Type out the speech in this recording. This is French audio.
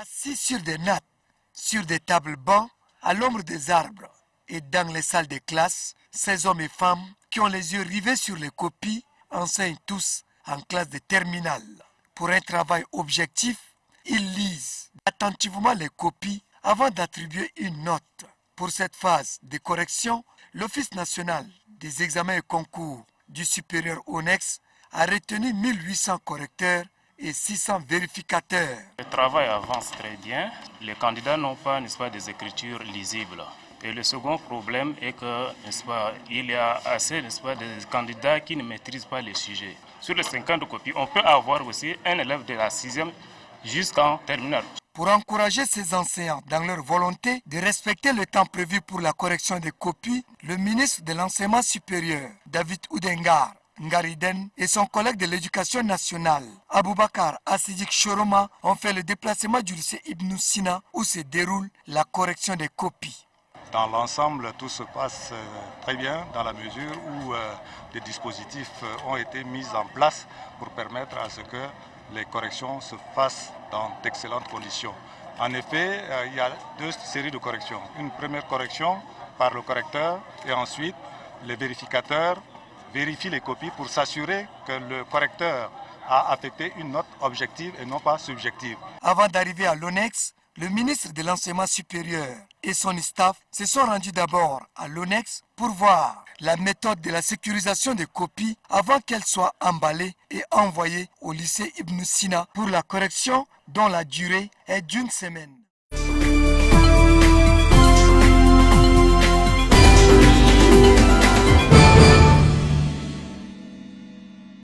Assis sur des nattes, sur des tables bancs, à l'ombre des arbres et dans les salles de classe, ces hommes et femmes qui ont les yeux rivés sur les copies enseignent tous en classe de terminale. Pour un travail objectif, ils lisent attentivement les copies avant d'attribuer une note. Pour cette phase de correction, l'Office national des examens et concours du supérieur ONEX a retenu 1800 correcteurs et 600 vérificateurs. Le travail avance très bien. Les candidats n'ont pas, n'est-ce pas, des écritures lisibles. Et le second problème est que, n'est-ce pas, il y a assez, n'est-ce pas, de candidats qui ne maîtrisent pas les sujets. Sur les 50 copies, on peut avoir aussi un élève de la sixième jusqu'en terminale. Pour encourager ces enseignants dans leur volonté de respecter le temps prévu pour la correction des copies, le ministre de l'Enseignement supérieur, David Oudengar, Ngariden et son collègue de l'éducation nationale, Aboubakar Asidik Choroma, ont fait le déplacement du lycée Ibn Sina où se déroule la correction des copies. Dans l'ensemble, tout se passe euh, très bien dans la mesure où euh, des dispositifs euh, ont été mis en place pour permettre à ce que les corrections se fassent dans d'excellentes conditions. En effet, il y a deux séries de corrections. Une première correction par le correcteur et ensuite les vérificateurs vérifient les copies pour s'assurer que le correcteur a affecté une note objective et non pas subjective. Avant d'arriver à l'ONEX, le ministre de l'Enseignement supérieur et son staff se sont rendus d'abord à l'ONEX pour voir la méthode de la sécurisation des copies avant qu'elles soient emballées et envoyées au lycée Ibn Sina pour la correction dont la durée est d'une semaine.